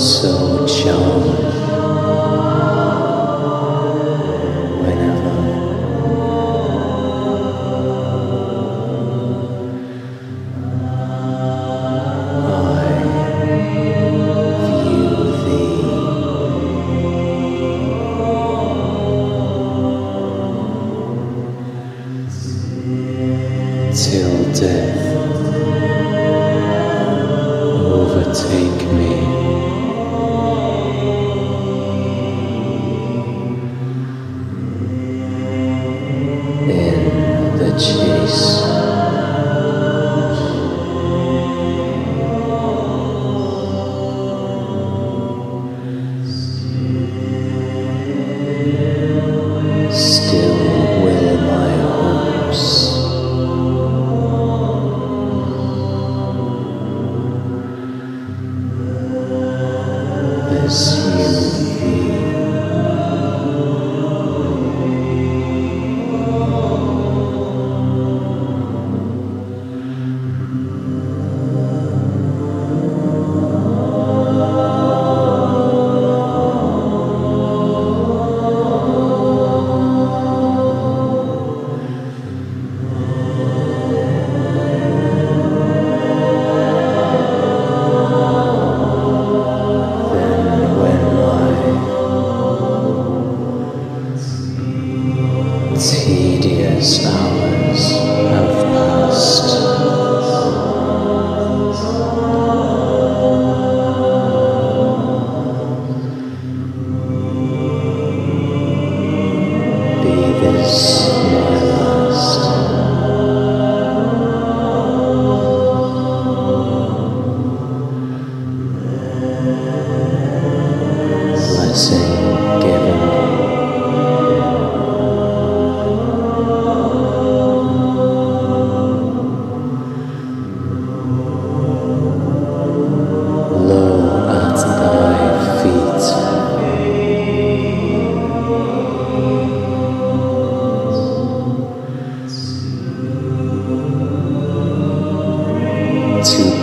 so thee. Till death overtake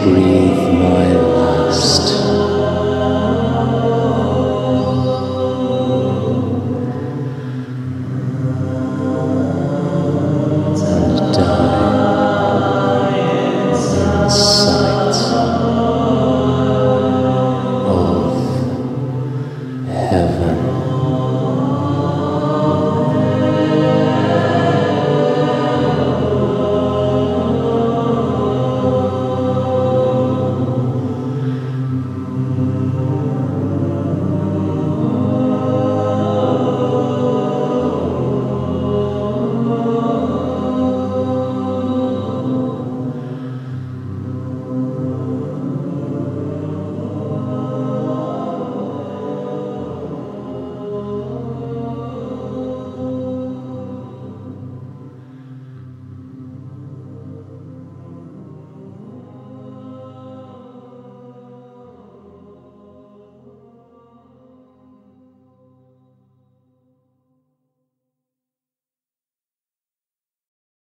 breathe my last.